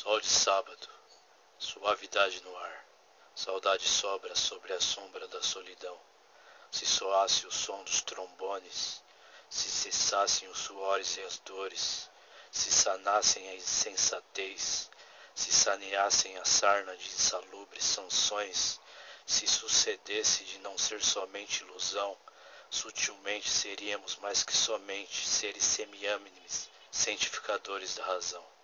Sol de sábado, suavidade no ar, saudade sobra sobre a sombra da solidão. Se soasse o som dos trombones, se cessassem os suores e as dores, se sanassem a insensatez, se saneassem a sarna de insalubres sanções, se sucedesse de não ser somente ilusão, sutilmente seríamos mais que somente seres semiânimes, cientificadores da razão.